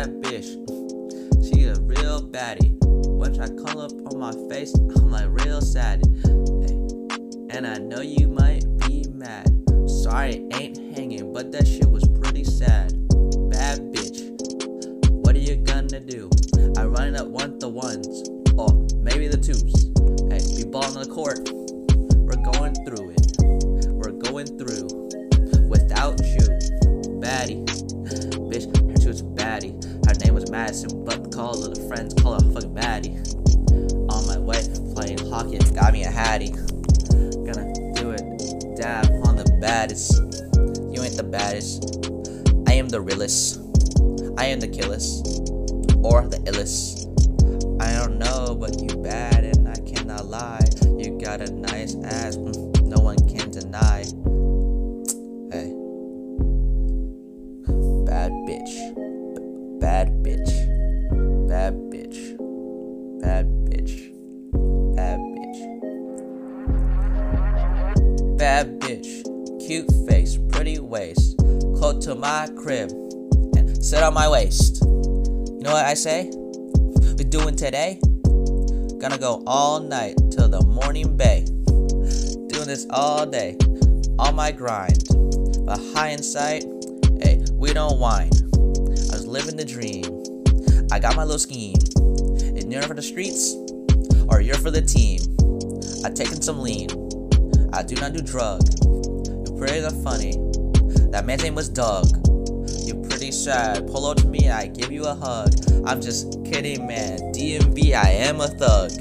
bad bitch. She a real baddie. Once I call up on my face, I'm like real sad. And I know you might be mad. Sorry, ain't hanging, but that shit was pretty sad. Bad bitch. What are you gonna do? I run up want the ones, or maybe the twos. Hey, be balling on the court. But the call of the friends call her fucking baddie. On my way, playing hockey, got me a hattie. Gonna do it, dab on the baddest. You ain't the baddest. I am the realest. I am the killest, or the illest. I don't know, but you bad and I cannot lie. You got a nice ass, mm, no one can deny. Hey, bad bitch, bad bitch, bad bitch, bad bitch, cute face, pretty waist, close to my crib, and sit on my waist. You know what I say? We doing today? Gonna go all night till the morning bay. Doing this all day, on my grind. But high in sight, hey, we don't whine. I was living the dream. I got my little scheme. You're for the streets, or you're for the team. I taken some lean. I do not do drug. You're pretty funny. That man's name was Doug. You're pretty sad. Pull up to me, I give you a hug. I'm just kidding, man. DMV, I am a thug.